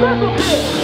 Sacrifice!